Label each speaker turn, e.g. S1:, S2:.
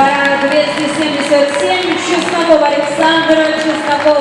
S1: 277 Чесноков Александра Чесноков